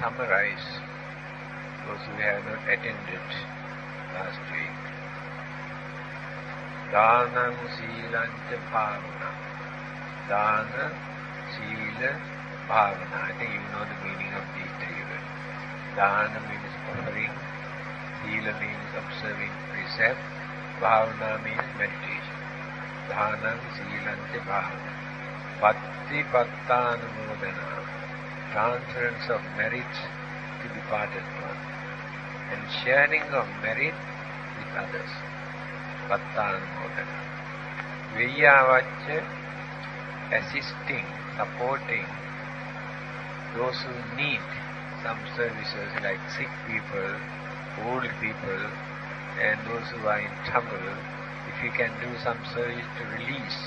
summarize those who have not attended last week. Dhanam Silancha Bhavana. Dana, Sila, Bhavana. I think you know the meaning of these three words. Dana means offering, Sila means observing precept, Bhavana means meditation. Dhanam Silancha Bhavana. Patti Pattanamodana. Transference of merit to departed one. And sharing of merit with others. Pattanumodana. Viyavacha assisting, supporting those who need some services like sick people, old people, and those who are in trouble, if you can do some service to release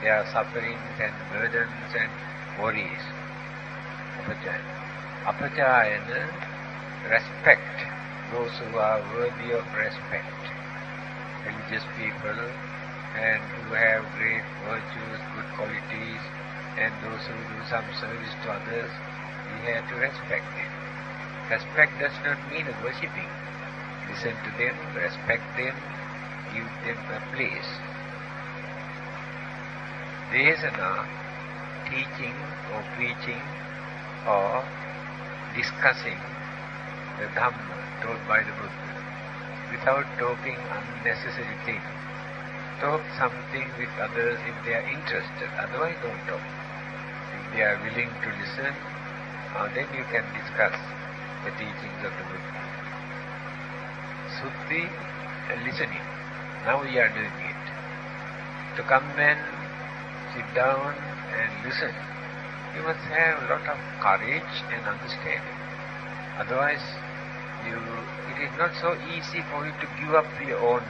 their sufferings and burdens and worries. Apachayana. Apachayana, respect those who are worthy of respect. Religious people and who have great virtues, good qualities, and those who do some service to others, we have to respect them. Respect does not mean worshipping. Listen to them, respect them, give them a place. Desana, uh, teaching or preaching or discussing the Dhamma taught by the Buddha without talking unnecessary things. Talk something with others if they are interested, otherwise don't talk. If they are willing to listen, uh, then you can discuss the teachings of the Buddha. Sutti, uh, listening. Now we are doing it. To come and sit down and listen, you must have a lot of courage and understanding. Otherwise, you, it is not so easy for you to give up your own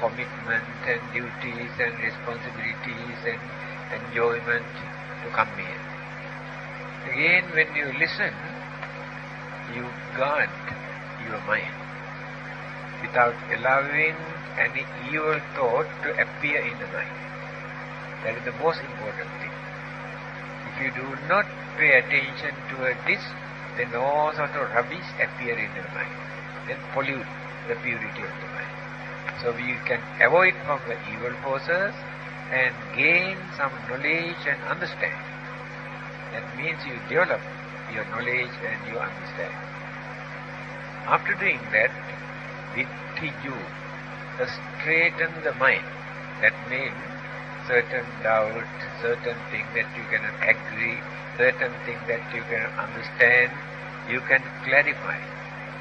commitment and duties and responsibilities and enjoyment to come here. Again, when you listen, you guard your mind without allowing any evil thought to appear in the mind. That is the most important thing. If you do not pay attention to this, then all sort of rubbish appear in the mind, then pollute the purity of the mind. So we can avoid from the evil forces and gain some knowledge and understanding. That means you develop your knowledge and you understand. After doing that, vittiju, straighten the mind. That means certain doubt, certain thing that you cannot agree, certain thing that you cannot understand, you can clarify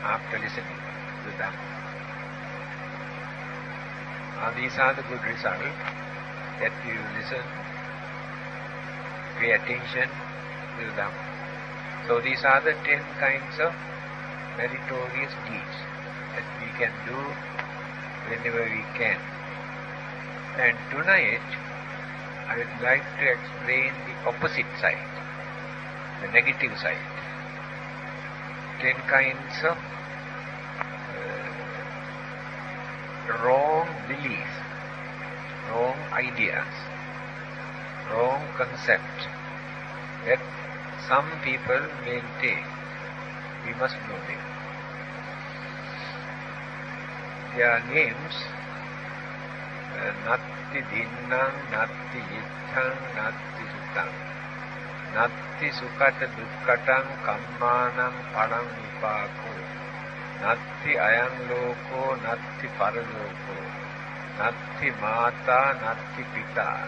after listening to them. Now these are the good results that you listen, pay attention to them. So these are the ten kinds of meritorious deeds that we can do whenever we can. And tonight, I would like to explain the opposite side, the negative side. Ten kinds of uh, wrong beliefs, wrong ideas, wrong concepts that some people maintain. We must know them. Their names uh, නත්ති දින්නං නත්ති ඉච්ඡං නත්ති සුඛං. නත්ති සුකට දුක්කටං කම්මානං පරං විපාකෝ. නත්ති අයං ලෝකෝ නත්ති පරලෝකෝ. නත්ති මාතා නත්ති පිතා.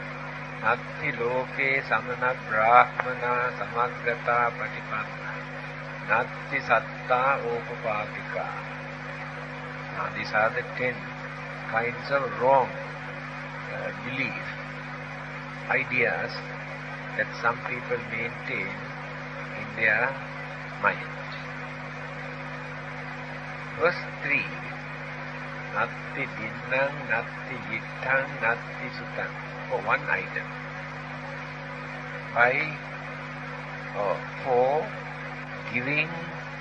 නත්ති ලෝකේ සමන බ්‍රාහ්මනා සමග්ගතා පටිපන්න නත්ති සත්තා ඕපපාතිකා. Now these are the ten kinds of wrong. Uh, belief, ideas that some people maintain in their mind. Verse 3 Natti dinnam, natti yittang, natti sutang. For one item. By or for giving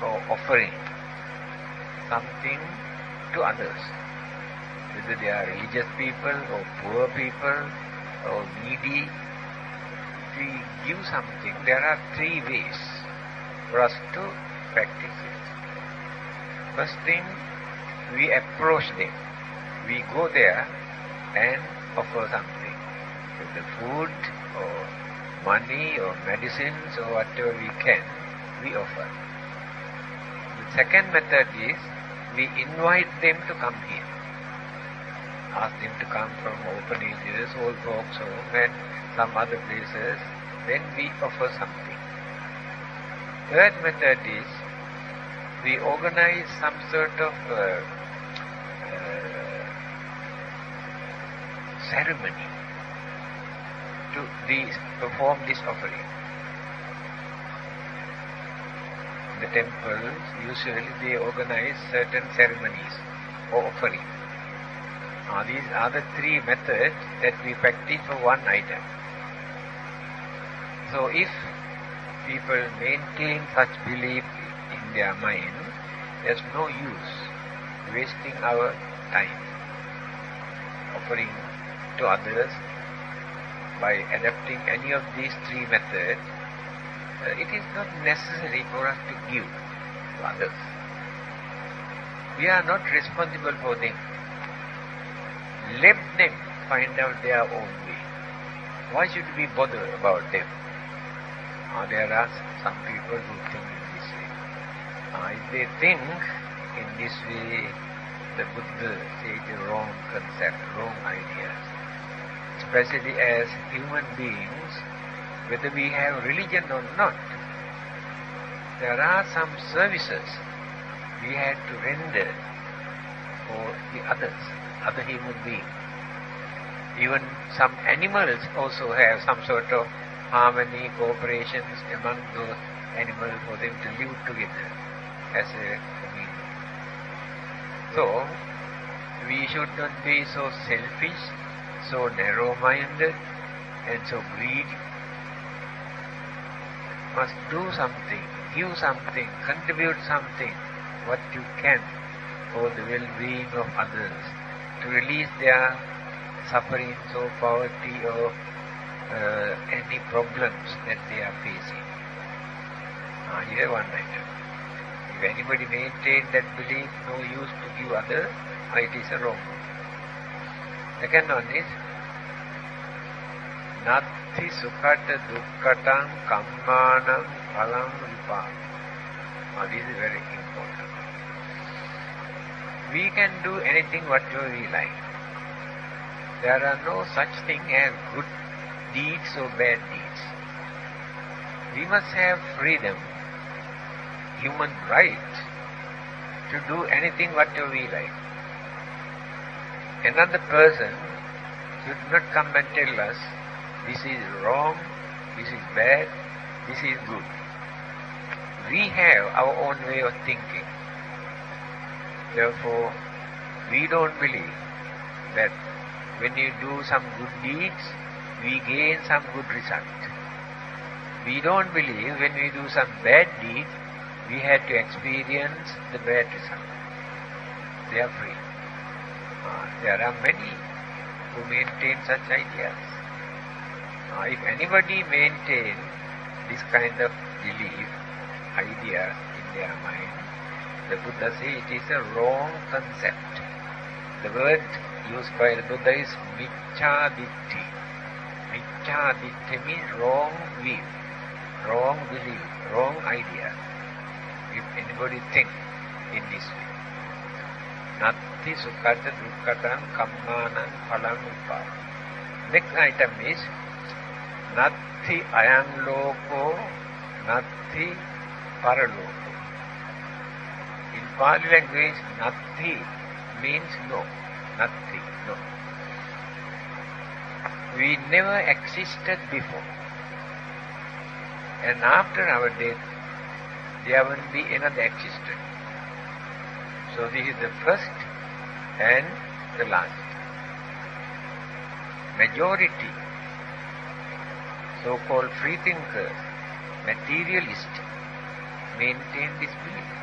or offering something to others whether they are religious people or poor people or needy, we give something, there are three ways for us to practices. First thing, we approach them. We go there and offer something. The food or money or medicines or whatever we can, we offer. The second method is we invite them to come here. Ask them to come from open orphanages, old folks home and some other places. Then we offer something. Third method is we organize some sort of uh, uh, ceremony to these, perform this offering. The temples usually they organize certain ceremonies or offering. Now these are the three methods that we practice for one item. So if people maintain such belief in their mind, there's no use wasting our time offering to others by adapting any of these three methods. Uh, it is not necessary for us to give to others. We are not responsible for them. Let them find out their own way. Why should we bother about them? Uh, there are some people who think in this way. Uh, if they think in this way, the Buddha said the wrong concept, wrong ideas. Especially as human beings, whether we have religion or not, there are some services we have to render for the others, other human beings. Even some animals also have some sort of harmony, cooperations among those animals for them to live together as a community. So, we should not be so selfish, so narrow-minded, and so greedy. Must do something, give something, contribute something, what you can for the well-being of others, to release their sufferings or poverty or uh, any problems that they are facing. Ah, here one item. If anybody maintain that belief, no use to give others, ah, it is a wrong one. Second one is, Natti sukhata dukkatam kammanam phalam vipam. Ah, this is very important. We can do anything whatever we like. There are no such thing as good deeds or bad deeds. We must have freedom, human right, to do anything whatever we like. Another person should not come and tell us, this is wrong, this is bad, this is good. We have our own way of thinking. Therefore, we don't believe that when you do some good deeds, we gain some good result. We don't believe when we do some bad deed, we have to experience the bad result. They are free. Uh, there are many who maintain such ideas. Uh, if anybody maintains this kind of belief, ideas in their mind, the Buddha says it is a wrong concept. The word used by the Buddha is Miccha Ditthi. Ditthi means wrong view, wrong belief, wrong idea. If anybody think in this way. Natti sukhata dukkatam kammanam phalam upa. Next item is Natti ayam loko, Natti paraloko. Pali language, Natti means no, nothing, no. We never existed before. And after our death, there will be another existence. So this is the first and the last. Majority, so-called free thinkers, materialist, maintain this belief.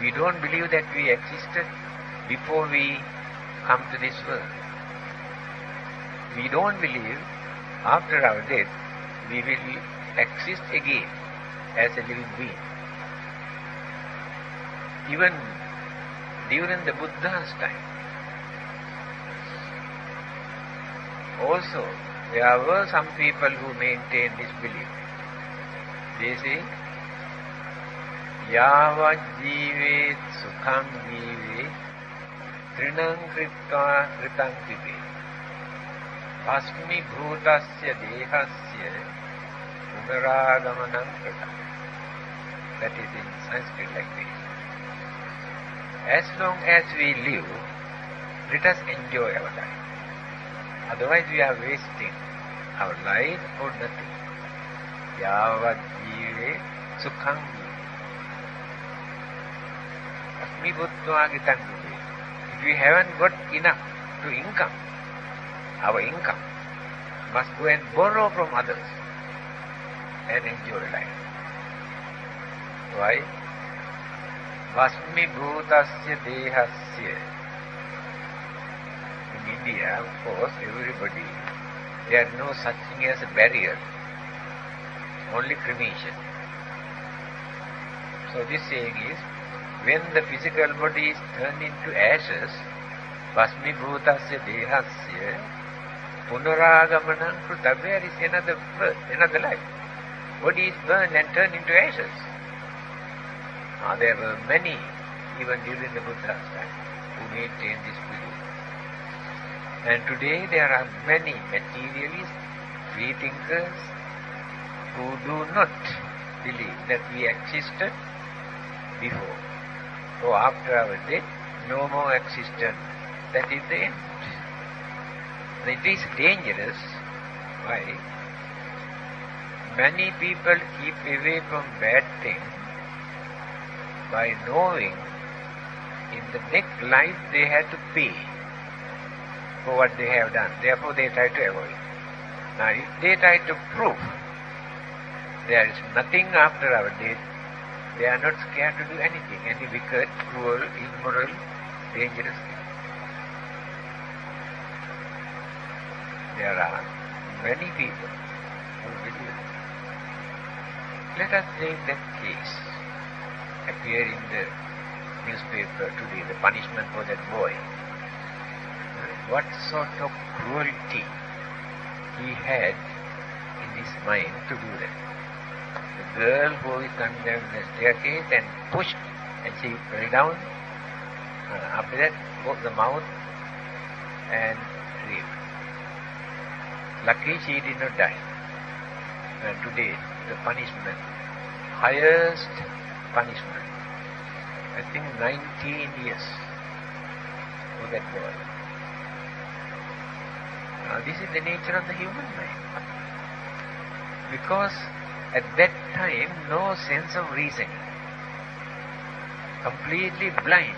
We don't believe that we existed before we come to this world. We don't believe after our death we will exist again as a living being. even during the Buddha's time. Also, there were some people who maintained this belief. They say, यावत् जीवेत् सुखं जीवेत् तृणं कृत्वा कृतं पिबेत् भस्मीभूतस्य देहस्य पुनरागमनं कृतम् That is in Sanskrit this. As long as we live, let us enjoy our life. Otherwise we are wasting our life for nothing. Yavat jive sukham If we haven't got enough to income, our income must go and borrow from others and enjoy life. Why? Vasmi bhutasya dehasya. In India, of course, everybody, there is no such thing as a barrier, only cremation. So this saying is, when the physical body is turned into ashes, Vasmi bhutasya dehasya, punaragamanam kruta, there is another birth, another life. Body is burned and turned into ashes. Uh, there were many, even during the Buddha's time, who maintained this belief. And today there are many materialists, free thinkers, who do not believe that we existed before. So after our death, no more existence. That is the end. It is dangerous. Why? Many people keep away from bad things by knowing in the next life they have to pay for what they have done. Therefore they try to avoid. Now if they try to prove there is nothing after our death, they are not scared to do anything, any wicked, cruel, immoral, dangerous thing. There are many people who believe. Let us take that case appear in the newspaper today, the punishment for that boy. What sort of cruelty he had in his mind to do that. The girl who is coming down the staircase and pushed and she fell down. Uh, after that, broke the mouth and raped. Lucky she did not die. And today, the punishment, highest punishment. I think 19 years for that girl. Now this is the nature of the human mind. Because at that time no sense of reason. Completely blind.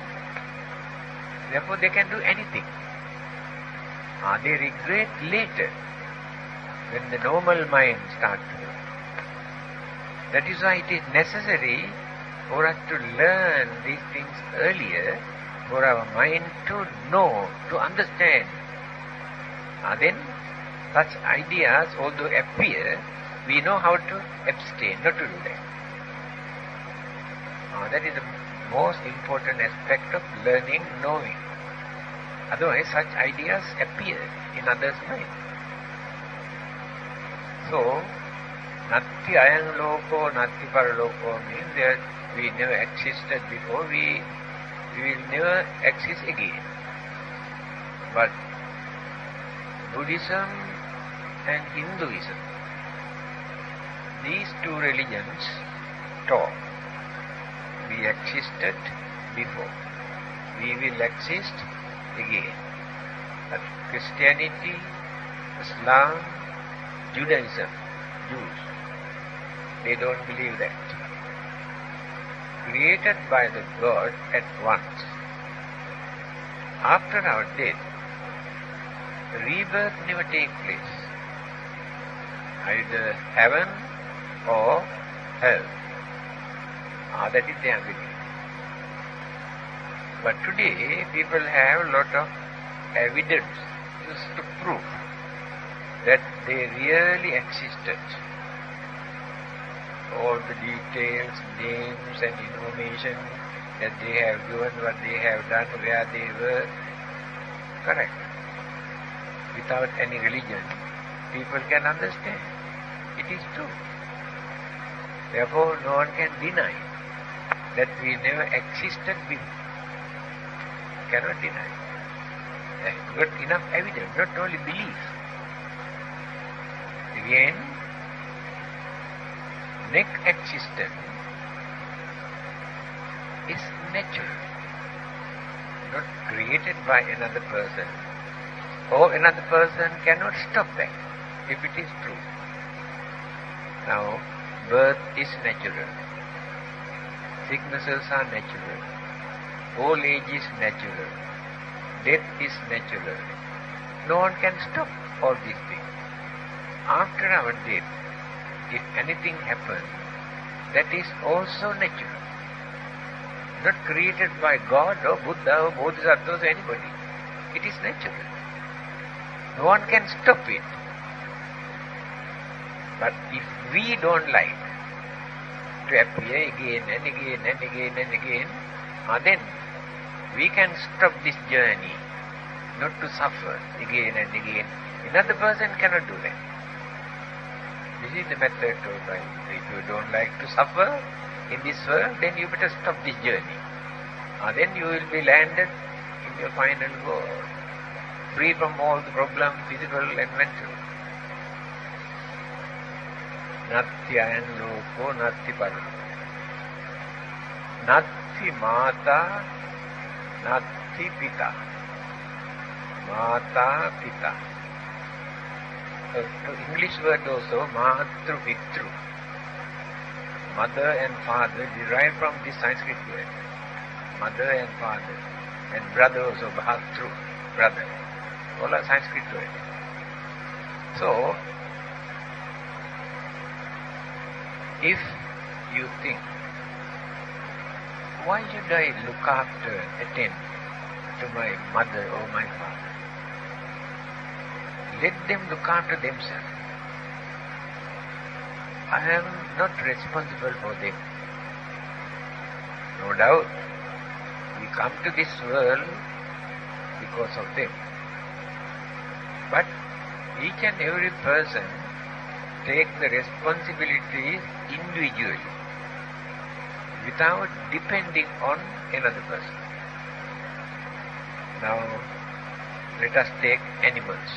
Therefore they can do anything. Ah, they regret later when the normal mind starts. That is why it is necessary for us to learn these things earlier, for our mind to know, to understand. And then such ideas, although appear, we know how to abstain, not to do that. Uh, that is the most important aspect of learning, knowing. Otherwise, such ideas appear in others' mind. So, Natti ayam loko, natti paraloko means that we never existed before, we, we will never exist again. But Buddhism and Hinduism, these two religions talk. We existed before. We will exist again. But Christianity, Islam, Judaism, Jews, they don't believe that. Created by the God at once. After our death, rebirth never takes place. Either heaven or hell. Ah, that is belief. But today, people have a lot of evidence just to prove that they really existed. All the details, names and information, that they have given what they have done, where they were. Correct. Without any religion, people can understand. It is true. Therefore, no one can deny that we never existed before. Cannot deny. Got enough evidence, not only belief. Again, next existence is natural, not created by another person. Or another person cannot stop that, if it is true. Now, birth is natural. Sicknesses are natural. Old age is natural. Death is natural. No one can stop all these things. After our death, if anything happens, that is also natural. Not created by God or Buddha or Bodhisattvas or anybody. It is natural. No one can stop it. But if we don't like to appear again and again and again and again, uh, then we can stop this journey, not to suffer again and again. Another person cannot do that. This is the method to life. If you don't like to suffer in this world, then you better stop this journey. Uh, then you will be landed in your final goal, free from all the problems, physical and mental. Loko, natti para. Natti mata, natti pita. Mata pita. Uh, English word also, matru pitru. Mother and father derived from this Sanskrit word. Mother and father. And brother also, bhatru, brother. All are Sanskrit words. So, if you think, why should I look after, attend to my mother or my father? Let them look after themselves. I am not responsible for them. No doubt, we come to this world because of them. But each and every person take the responsibilities individually without depending on another person. Now, let us take animals.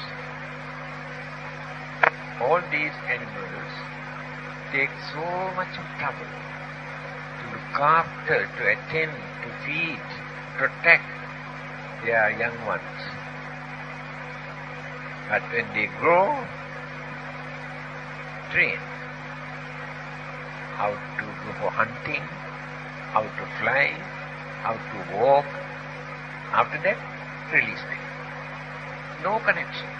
All these animals take so much of trouble to look after, to attend, to feed, protect their young ones. But when they grow, train how to go for hunting, how to fly, how to walk. After that, release them. No connection.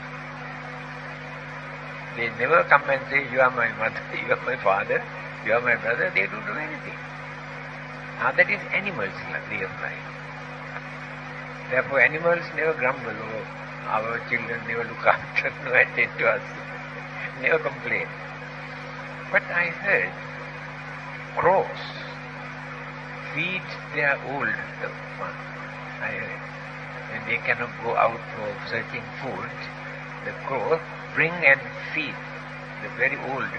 They never come and say, you are my mother, you are my father, you are my brother. They don't do anything. Now that is animals' way of. Therefore animals never grumble, oh, our children never look after, no attend to us, never complain. But I heard crows feed their old ones. I heard. When they cannot go out for searching food, the crows bring and feed the very old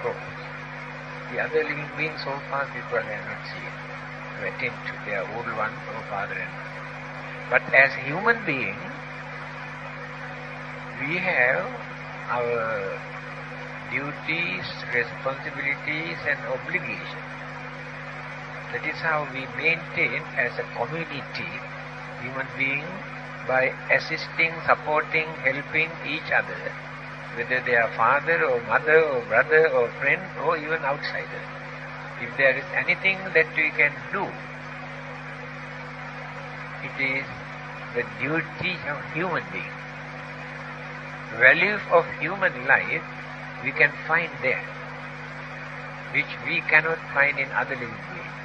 crows. The other living beings so far people have not seen to attend to their old one or father and mother. But as human beings, we have our duties, responsibilities and obligations. That is how we maintain as a community, human being, by assisting, supporting, helping each other, whether they are father or mother or brother or friend or even outsider. If there is anything that we can do, it is the duty of human being. Value of human life we can find there, which we cannot find in other living beings.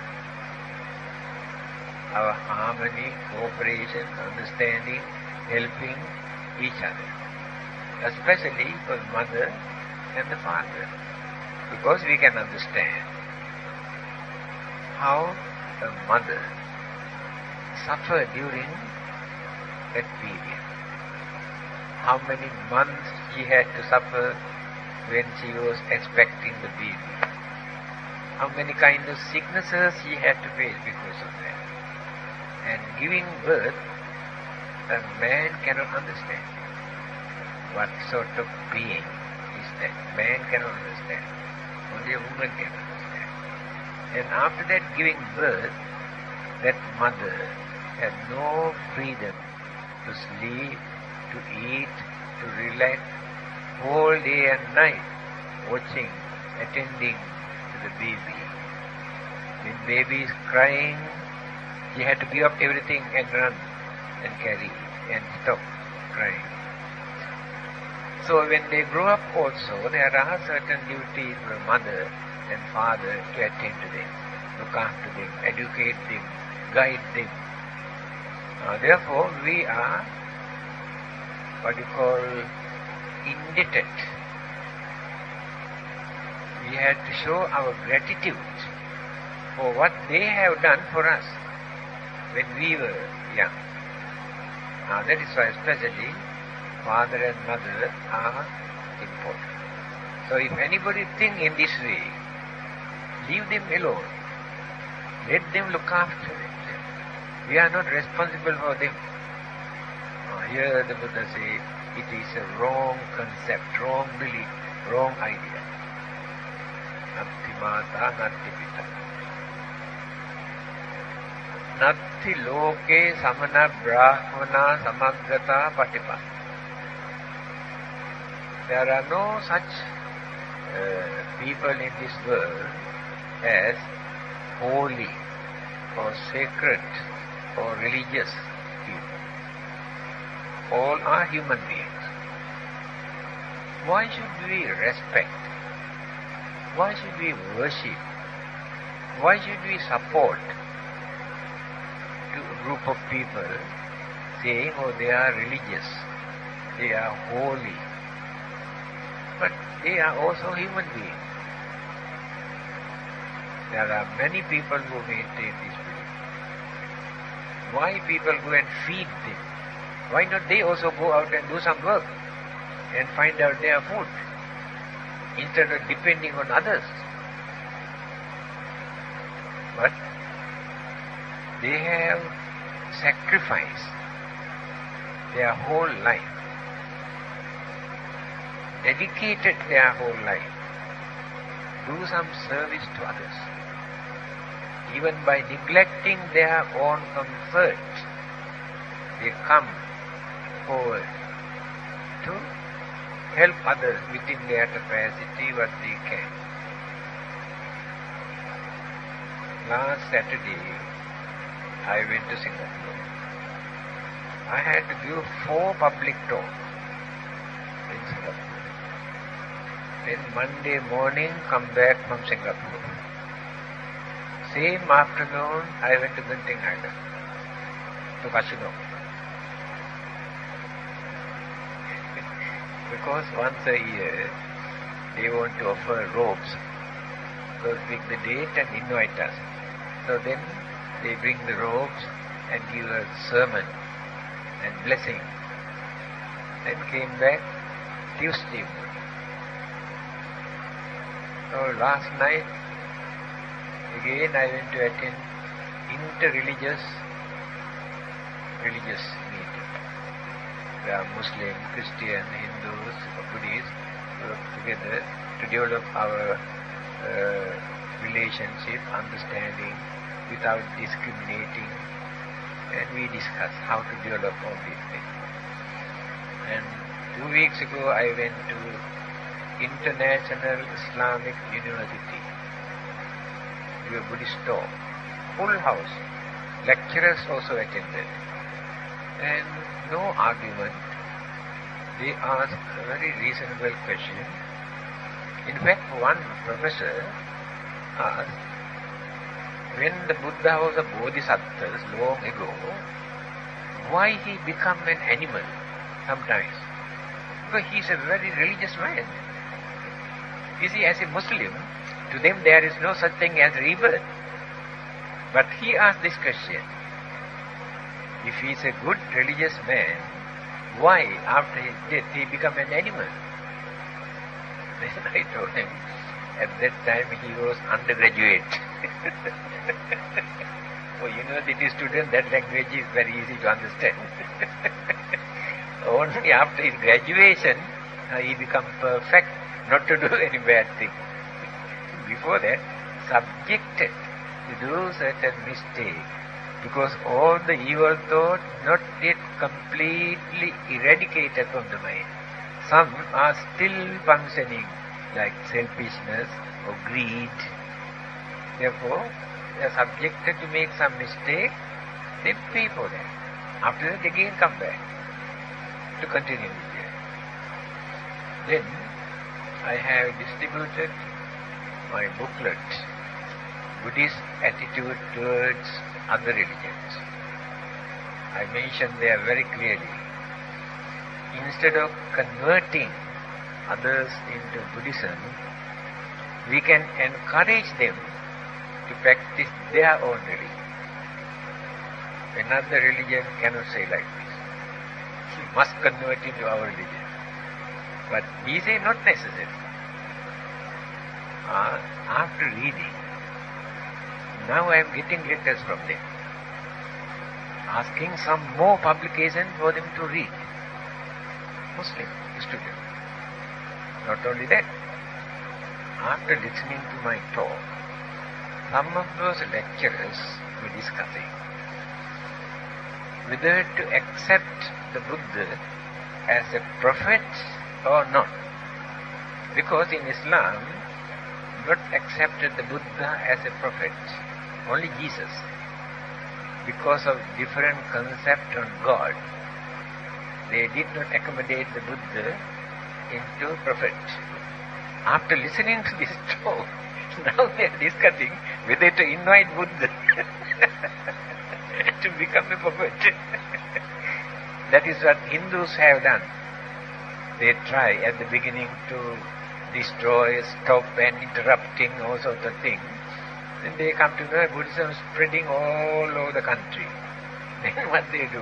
Our harmony, cooperation, understanding, helping each other, especially for the mother and the father, because we can understand how a mother suffer during that period. How many months she had to suffer when she was expecting the baby. How many kind of sicknesses she had to face because of that. And giving birth, a man cannot understand. What sort of being is that? Man cannot understand. Only a woman can understand. And after that giving birth, that mother had no freedom to sleep, to eat, to relax, whole day and night, watching, attending to the baby. When baby is crying, he had to give up everything and run and carry and stop crying. So when they grow up also, there are certain duties for mother and father to attend to them, look after them, educate them, guide them. Uh, therefore, we are what you call indebted. We have to show our gratitude for what they have done for us when we were young. Now that is why especially father and mother are important. So if anybody think in this way, leave them alone. Let them look after them. We are not responsible for them. Here the Buddha says, it is a wrong concept, wrong belief, wrong idea. Natti mata, natti loke samana brahmana samaggata patipa. There are no such uh, people in this world as holy or sacred or religious people. all are human beings. Why should we respect? Why should we worship? Why should we support to a group of people saying, oh, they are religious, they are holy, but they are also human beings. There are many people who maintain this belief. Why people go and feed them? Why not they also go out and do some work and find out their food instead of depending on others? But they have sacrificed their whole life, dedicated their whole life, do some service to others, even by neglecting their own comfort. They come forward to help others within their capacity what they can. Last Saturday, I went to Singapore. I had to give four public talks in Singapore. Then Monday morning, come back from Singapore. Same afternoon, I went to Genting Island, to Casino. Because once a year they want to offer robes. So pick the date and invite us. So then they bring the robes and give a sermon and blessing. Then came back Tuesday. So last night again I went to attend inter-religious religious meeting. There are Muslim, Christian, Hindus, Buddhists work together to develop our uh, relationship, understanding without discriminating and we discuss how to develop all these things. And two weeks ago I went to International Islamic University, to a Buddhist talk, full house. Lecturers also attended. And no argument. They asked a very reasonable question. In fact, one professor asked, when the Buddha was a bodhisattva long ago, why he become an animal sometimes? Because he is a very religious man. You see, as a Muslim, to them there is no such thing as rebirth. But he asked this question, if he is a good religious man, why after his death he become an animal? Then I told him, at that time he was undergraduate. For university student, that language is very easy to understand. Only after his graduation, uh, he become perfect not to do any bad thing. Before that, subjected to do certain mistake because all the evil thought not yet completely eradicated from the mind. Some are still functioning like selfishness or greed. Therefore, they are subjected to make some mistake, they pay for that. After that, again come back to continue with it. Then, I have distributed my booklet, Buddhist Attitude Towards Other Religions. I mentioned there very clearly, instead of converting others into Buddhism, we can encourage them to practice their own religion. Another religion cannot say like this. He must convert into our religion. But we say not necessary. Uh, after reading, now I am getting letters from them, asking some more publication for them to read. Muslim students. Not only that, after listening to my talk, some of those lecturers were discussing whether to accept the Buddha as a prophet or not. Because in Islam, not accepted the Buddha as a prophet, only Jesus. Because of different concept on God, they did not accommodate the Buddha into prophet. After listening to this talk, now they are discussing whether to invite Buddha to become a prophet. that is what Hindus have done. They try at the beginning to destroy, stop and interrupting all sorts of things. Then they come to know Buddhism spreading all over the country. Then what they do,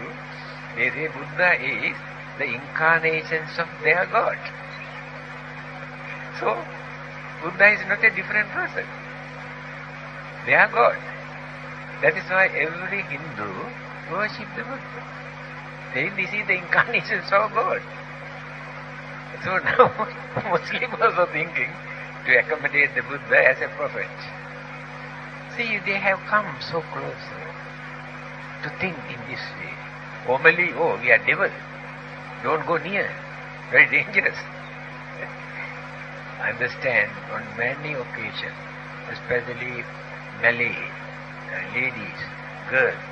they say Buddha is the incarnations of their God. So, Buddha is not a different person. They are God. That is why every Hindu worship the Buddha. They, this is the incarnations of God. So now Muslims also thinking to accommodate the Buddha as a prophet. See, they have come so close to think in this way. Formerly, oh, we are devil. Don't go near. Very dangerous. I understand on many occasions, especially Malay uh, ladies, girls,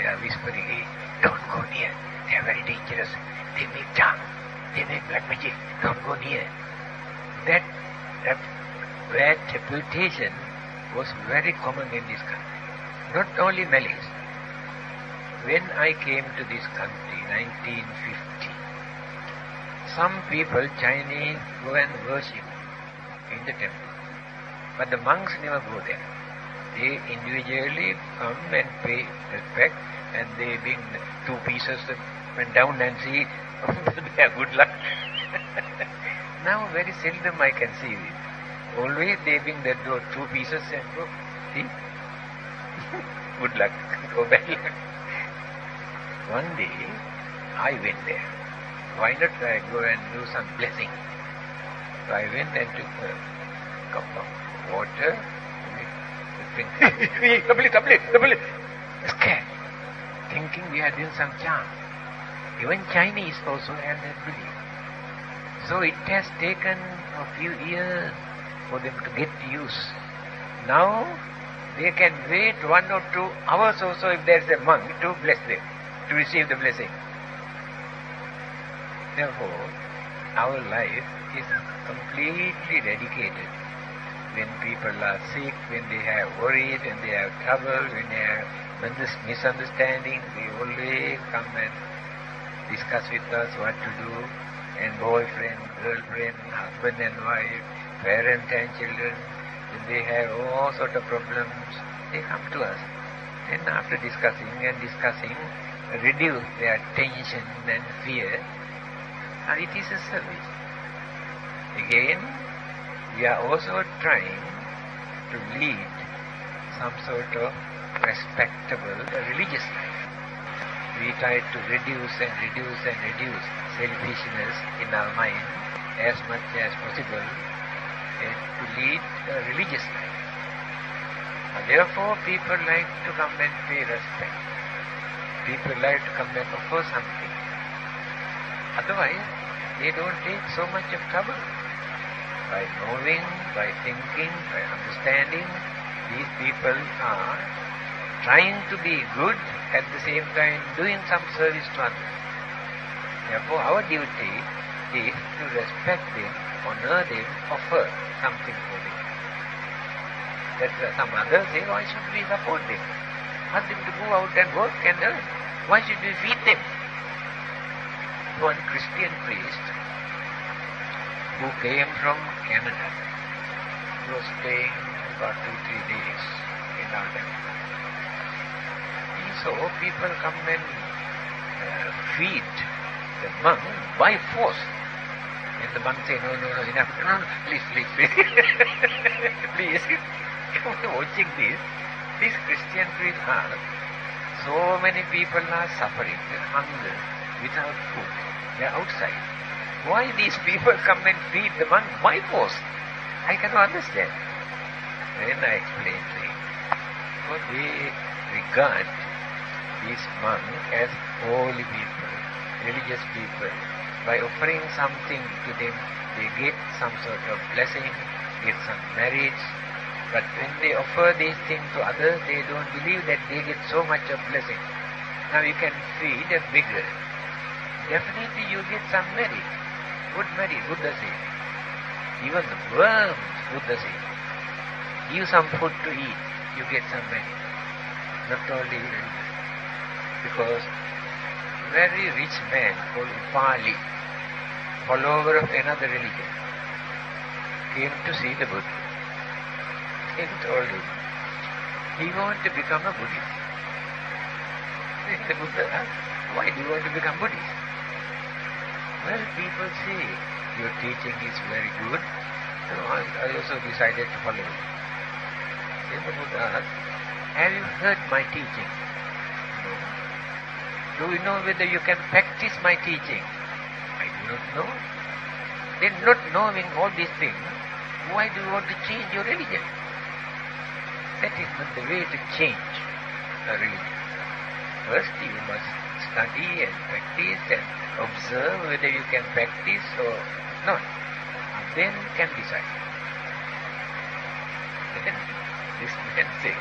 they are whispering, hey, don't go near. They are very dangerous. They make charm. They make black magic. Don't go near. That, that bad reputation was very common in this country. Not only Malays. When I came to this country, 1950, some people, Chinese, go and worship in the temple. But the monks never go there. They individually come and pay respect and they bring two pieces went down and see their good luck. now very seldom I can see it. Always they bring that two pieces and go, see? good luck, go bad luck. One day I went there. Why not I go and do some blessing? So I went and took a cup of water, double double double Scared. Thinking we are doing some charm. Even Chinese also have that belief. So it has taken a few years for them to get used. Now they can wait one or two hours or so if there is a monk to bless them, to receive the blessing. Therefore, our life is completely dedicated. When people are sick, when they have worries, when they have trouble, when they have when this misunderstanding, they always come and discuss with us what to do. And boyfriend, girlfriend, husband and wife, parent and children, they have all sort of problems, they come to us. And after discussing and discussing, reduce their tension and fear, and it is a service. Again, we are also trying to lead some sort of respectable religious life. We try to reduce and reduce and reduce selfishness in our mind as much as possible to lead a religious life. And therefore, people like to come and pay respect. People like to come and offer something. Otherwise, they don't take so much of trouble. By knowing, by thinking, by understanding, these people are trying to be good at the same time doing some service to others. Therefore, our duty to respect them, honor them, offer something for them. That some others say, why should we support them? Ask them to go out and work and earn. Why should we feed them? One Christian priest who came from Canada, was staying about two, three days in our temple. He saw people come and uh, feed the monk by force. And the monk said, no, no, no, enough. No, no, please, please, please. please. watching this, this Christian priest asked, so many people are suffering with hunger, without food. They are outside. Why these people come and feed the monk by force? I cannot understand. Then I explained to him. Because they regard these monks as holy people, religious people. By offering something to them, they get some sort of blessing, get some merits. But when they offer these things to others, they don't believe that they get so much of blessing. Now you can feed a beggar. Definitely you get some merit. Good merit, Buddha says. Even the worms, Buddha says. Give some food to eat, you get some merit. Not only. Because very rich man called Upali, follower of another religion, came to see the Buddha. He told him, he wanted to become a Buddhist. The Buddha asked, why do you want to become Buddhist? Well, people say, your teaching is very good, so I, also decided to follow it. Then the Buddha asked, have you heard my teaching? Do you know whether you can practice my teaching? Not know. Then not knowing all these things, why do you want to change your religion? That is not the way to change a religion. First you must study and practice and observe whether you can practice or not. Then can decide. Then this man says,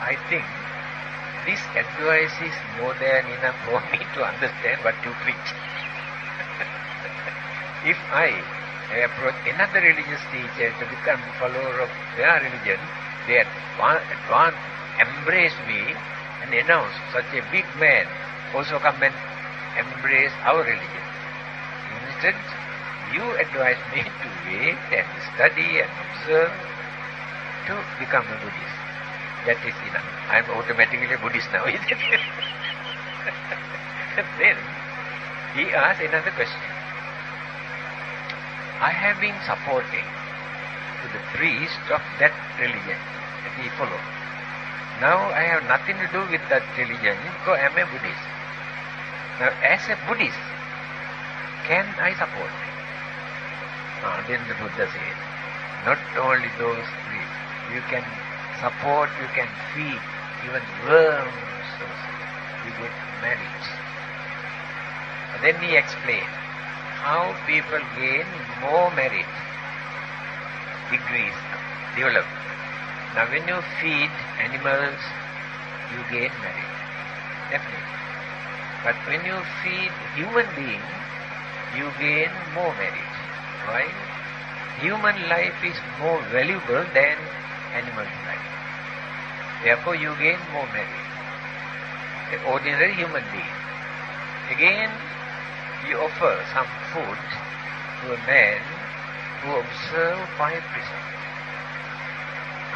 I think this advice is more than enough for me to understand what you preach. if I approach another religious teacher to become a follower of their religion, they advance, advance, embrace me and announce such a big man also come and embrace our religion. Instead, you advise me to wait and study and observe to become a Buddhist. That is enough. I am automatically a Buddhist now, isn't it? then he asked another question. I have been supporting to the priest of that religion that he followed. Now I have nothing to do with that religion, so I am a Buddhist. Now as a Buddhist, can I support? Ah, then the Buddha said, not only those priests, you can support, you can feed even worms also. You get merits. And then he explained how people gain more merit, degrees, develop. Now when you feed animals, you gain merit. Definitely. But when you feed human beings, you gain more merit. Why? Human life is more valuable than animal life. Therefore you gain more merit. The ordinary human being. Again, you offer some food to a man who observe five precepts.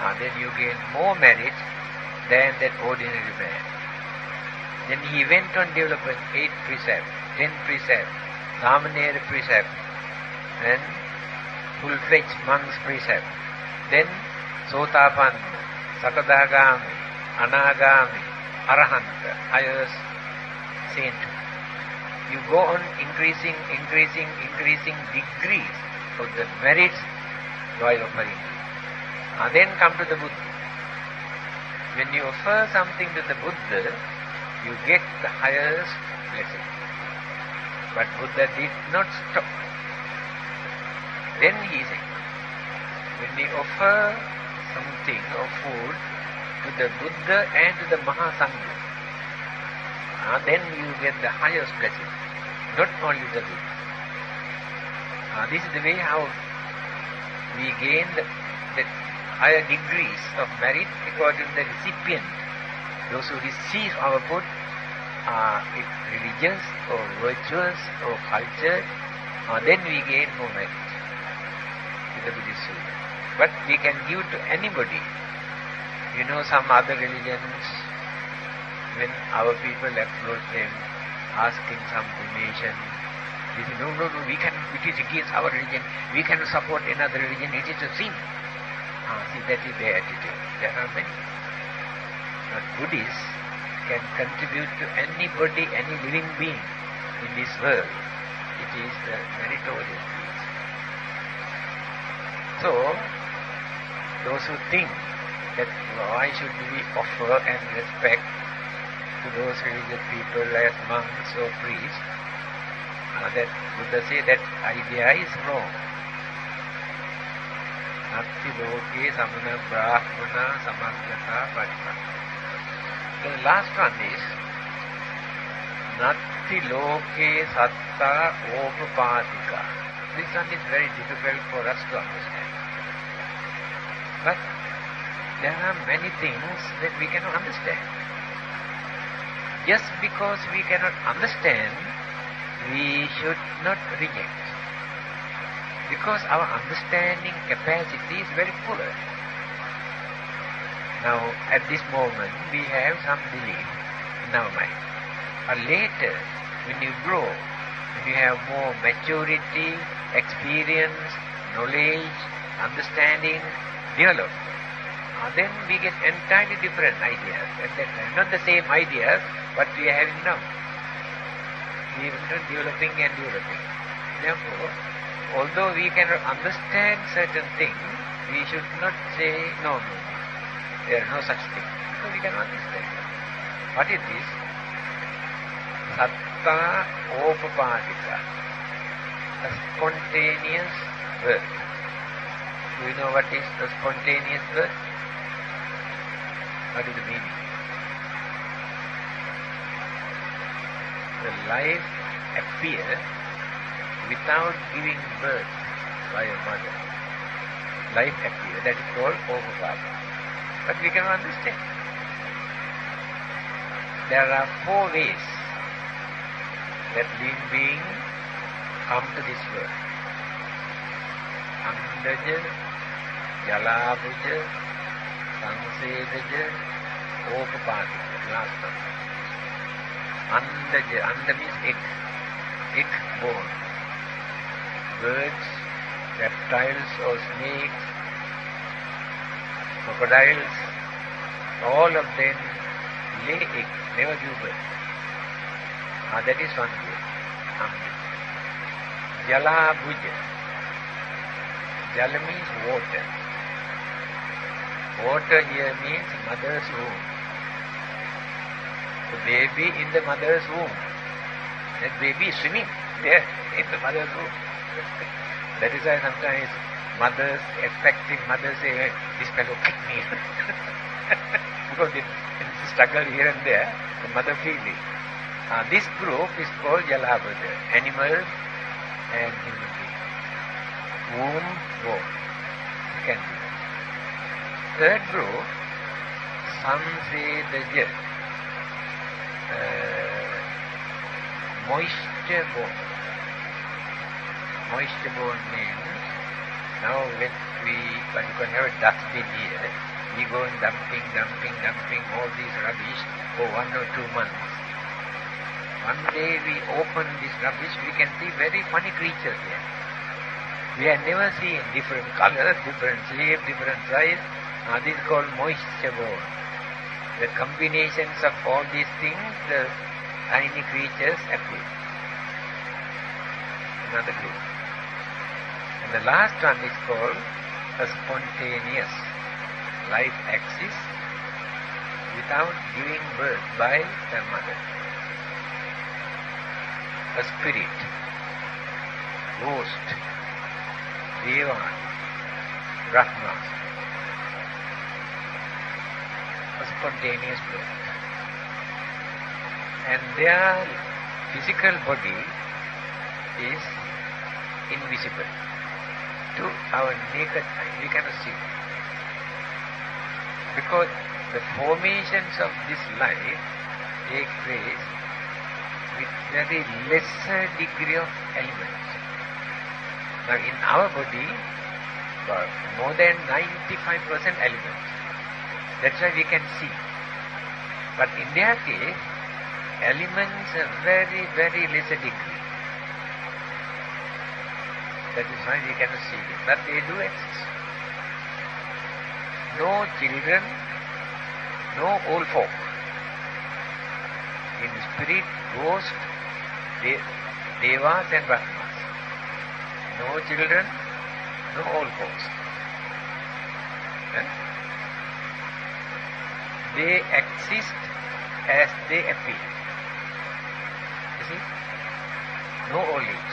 And then you gain more merit than that ordinary man. Then he went on developing eight precepts, ten precepts, Samanera precept, then full-fledged monk's precept, then Sotapanna, Sakadagami, Anagami, Arahanta, highest saint. You go on increasing, increasing, increasing degrees of the merits while offering. Uh, then come to the Buddha. When you offer something to the Buddha, you get the highest blessing. But Buddha did not stop. Then he said, when we offer something or food to the Buddha and to the Mahasangha, uh, then you get the highest blessing, not only the Buddha. Uh, this is the way how we gain the, the higher degrees of merit according to the recipient. Those who receive our food, uh, if religious or virtuous or cultured, uh, then we gain more merit the Buddhist soul. But we can give to anybody. You know some other religions, when our people approach them, asking some donation, they say, no, no, no, we can, it is against our religion, we can support another religion, it is a sin. Ah, see, that is their attitude. There are many. But Buddhists can contribute to anybody, any living being in this world. It is the meritorious deeds. So, those who think that why should we offer and respect to those religious people as monks or priests, uh, that Buddha say that idea is wrong. Natti loke samana brahmana samagata patma. The last one is Natti loke satta opapadika. This one is very difficult for us to understand. But there are many things that we cannot understand. Just because we cannot understand, we should not reject. Because our understanding capacity is very poor. Now, at this moment, we have some belief in our mind. But later, when you grow, when you have more maturity, experience, knowledge, understanding, develop, uh, Uh, then we get entirely different ideas. At that time, not the same ideas, but we are having now. We are developing and developing. Therefore, although we cannot understand certain things, we should not say, no, no, are no such thing. Because we cannot understand. What is this? Satta Opapadika. A spontaneous birth. Do you know what is a spontaneous birth? What is the meaning? The life appears without giving birth by a mother. Life appears. That is called Opapada. But we can understand. There are four ways that living being come to this world. Andaja, Jalabuja, Sansedaja, Opapadika. Last one. Andaja, Anda means egg. Egg born. Birds, reptiles or snakes, crocodiles, all of them lay eggs, never give birth. Ah, that is one way. Anda. Jala Bhuja. Jala means water. Water here means mother's womb. The baby in the mother's womb. That baby is swimming there in the mother's womb. that is why sometimes mothers, expecting mothers say, hey, this fellow kicked me. because they, struggle here and there, the mother feels it. Uh, this group is called Jalabuja, animals and human beings. Womb, womb. Second group. Third group, Samsedaja, uh, moisture born. Moisture born means, now when we, when you can have a dustbin here, we go and dumping, dumping, dumping all these rubbish for one or two months. One day we open this rubbish, we can see very funny creatures there. We have never seen different colors, different shape, different size. This is called moisture borne. The combinations of all these things, the tiny creatures appear. Another group. And the last one is called a spontaneous. Life exists without giving birth by the mother. A spirit, ghost, Devan, Brahma, a spontaneous birth. And their physical body is invisible to our naked eye. We cannot see. Because the formations of this life take place with very lesser degree of elements. Now in our body, more than 95% elements. That's why we can see. But in their case, elements are very, very lesser degree. That is why we cannot see them. But they do exist. No children, no old folk. In spirit, ghost, de- devas and brahmas. No children, no old folks. They exist as they appear. You see? No old age.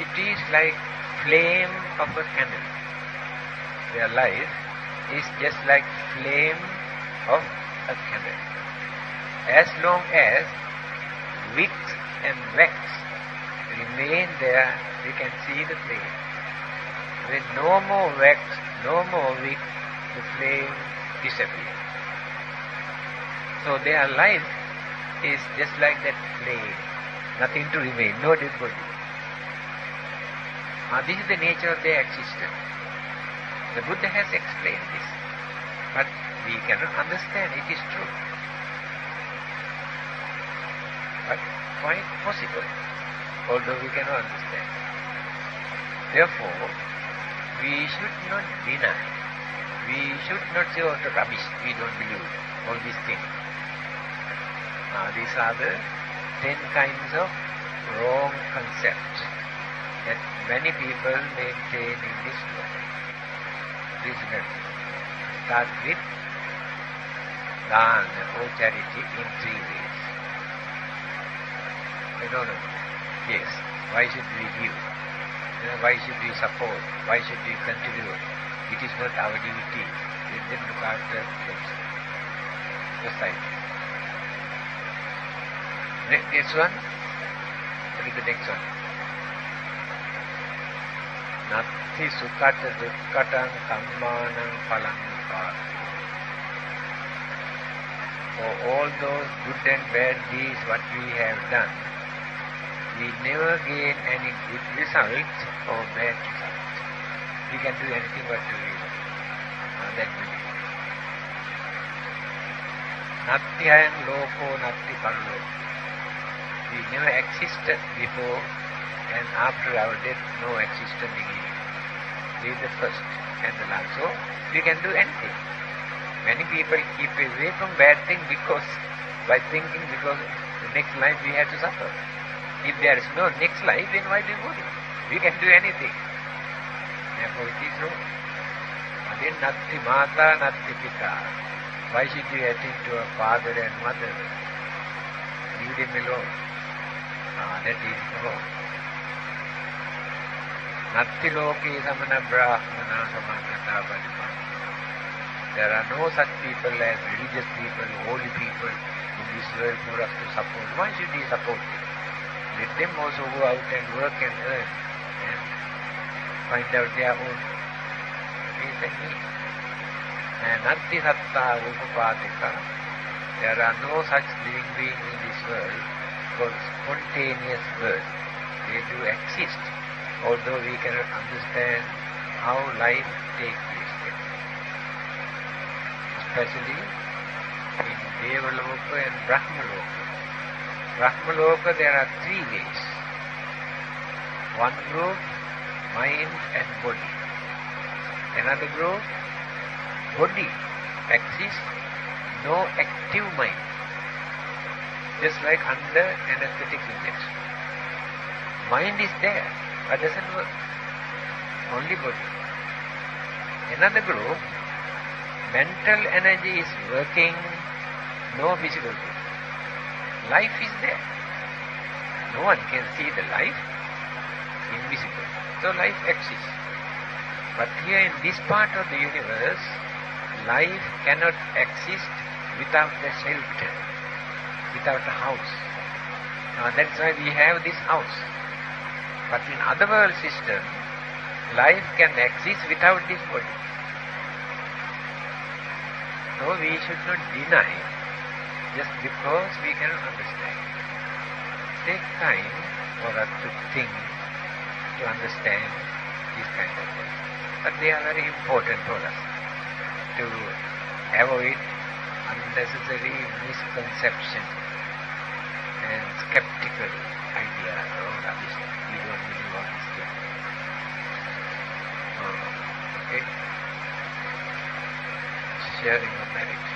It is like flame of a candle. Their life is just like flame of a candle. As long as wick and wax remain there, we can see the flame. When no more wax, no more wick, the flame disappears. So their life is just like that flame. Nothing to remain, no dead body. Now this is the nature of their existence. The Buddha has explained this. But we cannot understand it is true. But quite possible, although we cannot understand. Therefore, we should not deny. Should not say, oh, rubbish, we don't believe all these things. These are the ten kinds of wrong concepts that many people maintain in this world. Reasonably. Start with dana or charity in three ways. I don't know. Yes. Why should we give? Why should we support? Why should we contribute? It is not our duty. Look after themselves. Society. Next one. What is the next one? Dukkatan kammanam palang For all those good and bad deeds what we have done, we never gain any good result or bad result. We can do anything but do means. Natti ayam loko, parloko. We never existed before and after our death no existence again. We the first and the last. So we can do anything. Many people keep away from bad things because by thinking because the next life we have to suffer. If there is no next life, then why do we? We can do anything. Therefore it is wrong. Then natti mata, natti pita. Why should we attend to a father and mother? Leave them alone. Ah, that is wrong. Natti loki samana brahmana paripana. There are no such people as religious people, holy people in this world for us to support. Why should we support them? Let them also go out and work and earn and find out their own there are no such living beings in this world called spontaneous birth. They do exist, although we cannot understand how life takes place. Especially in Devaloka and Brahmaloka. Brahmaloka there are three ways. One group, mind and body. Another group, body exists, no active mind. Just like under anesthetic injection. Mind is there, but doesn't work. Only body. Another group, mental energy is working, no physical group. Life is there. No one can see the life, invisible. So life exists. But here in this part of the universe, life cannot exist without a shelter, without a house. Now that's why we have this house. But in other world system, life can exist without this body. So we should not deny just because we cannot understand. Take time for us to think, to understand But they are very important for us to avoid unnecessary misconception and skeptical idea around oh, rubbish. We don't really want this thing. Oh, okay? Sharing of merit.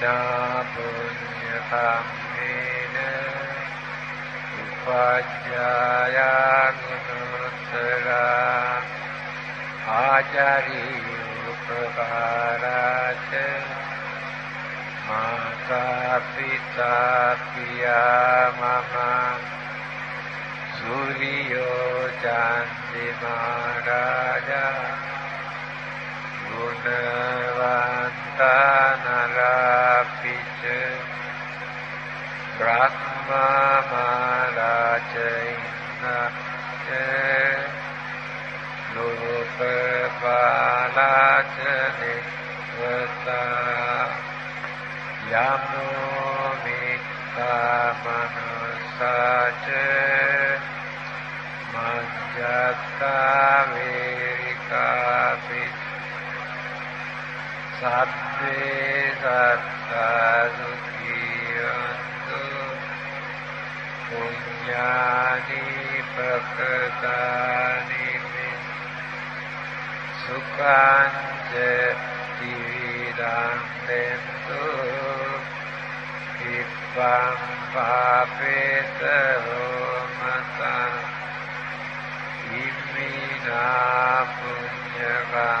ඉමිනා පුඤ්ඤ කම්මේන උපජ්ජායනුත්තරා ආචාරී උපකාරාච මාතා පිතා පියා මම සූර්යෝ චන්දි මහරජා සන්තානලාපිච බ්‍රහ්මමාලාචයින්න නූපපාලාච නිවතා යමෝ මිත්තාමනුසාච මජ්ජත්තා වේරිකාපිච සත් සබ්බේ සත්තා සුඛියන්තු පුඤ්ඤානි පකදානි සුඛං ච ජීවිතං දෙන්තු ඉප්පං පාපේතෝ මතං ඉමිනා පුඤ්ඤකා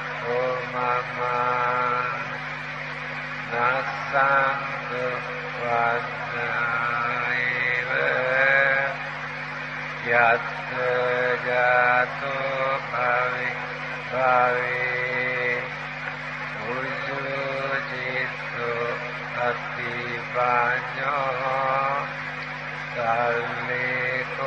มมานัสสังทุกวันใดเวยัตตจัตุภาวิภาวิปุจุจิตุอติปัญโยสัลลิโก